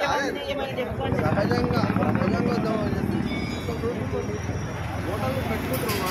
సహజంగా సహజంగా ఓటర్లు పెట్టుకుంటున్నాం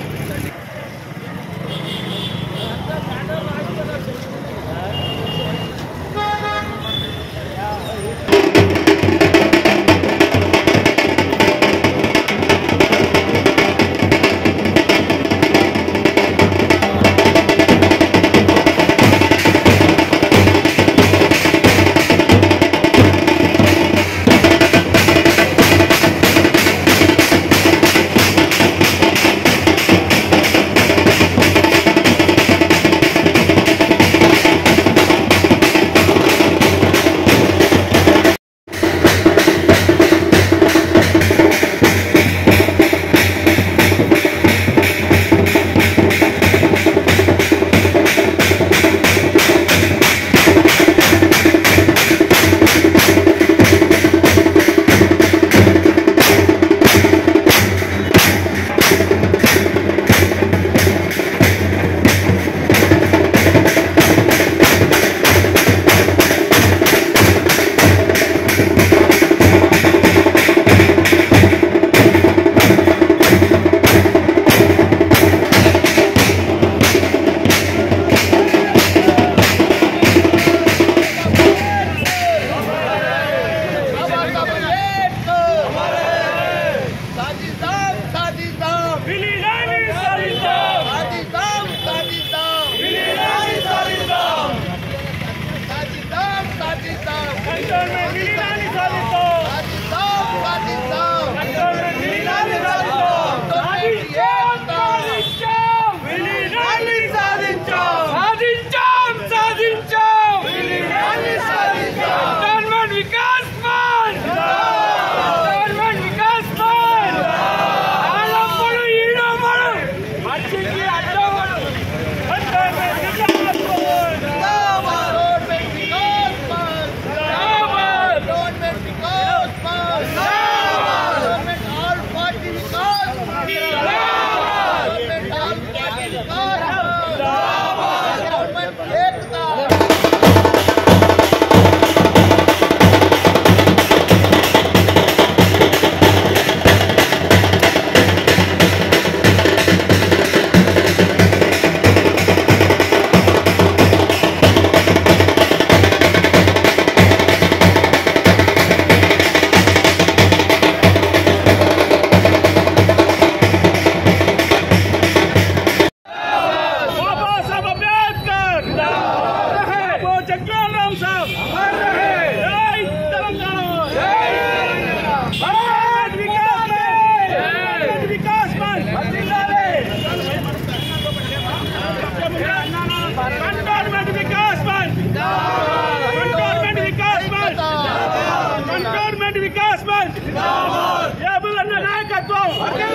Okay.